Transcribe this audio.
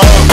Uh.